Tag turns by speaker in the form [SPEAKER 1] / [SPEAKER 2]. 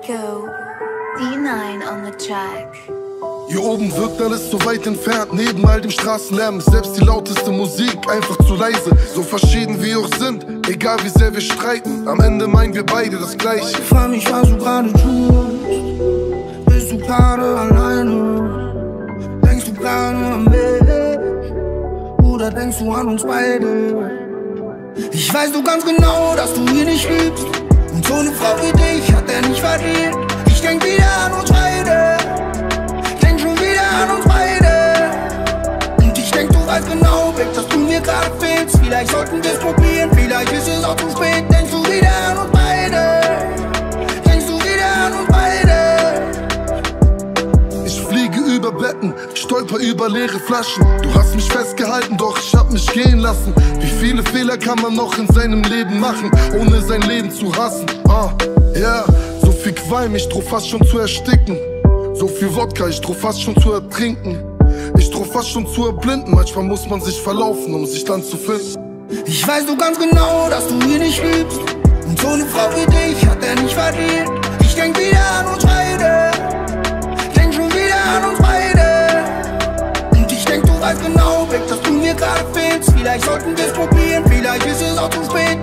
[SPEAKER 1] Nico, D9 on the track.
[SPEAKER 2] Hier oben wirkt alles so weit entfernt, neben all dem Straßenlärm ist selbst die lauteste Musik einfach zu leise. So verschieden wir auch sind, egal wie sehr wir streiten, am Ende meinen wir beide das Gleiche.
[SPEAKER 3] Ich frag mich, was du gerade tust. Bist du gerade alleine? Denkst du gerade an mich? Oder denkst du an uns beide? Ich weiß du ganz genau, dass du ihn nicht liebst. Und so eine Frau wie dich Babe, dass du mir gerade fehlst. Vielleicht sollten wir's probieren, vielleicht ist es auch zu spät. Denkst du wieder an uns beide? Denkst du wieder an uns beide?
[SPEAKER 2] Ich fliege über Betten, stolper über leere Flaschen. Du hast mich festgehalten, doch ich hab mich gehen lassen. Wie viele Fehler kann man noch in seinem Leben machen, ohne sein Leben zu hassen? Ah, ja, yeah. so viel Qualm, ich droh fast schon zu ersticken. So viel Wodka, ich droh fast schon zu ertrinken. Droh fast schon zu erblinden, manchmal muss man sich verlaufen, um sich dann zu finden.
[SPEAKER 3] Ich weiß du ganz genau, dass du ihn nicht liebst. Und so eine Frau wie dich hat er nicht verdient. Ich denk wieder an uns beide. Denk schon wieder an uns beide. Und ich denk, du weißt genau, Babe, dass du mir gerade fehlst. Vielleicht sollten wir's probieren, vielleicht ist es auch zu spät.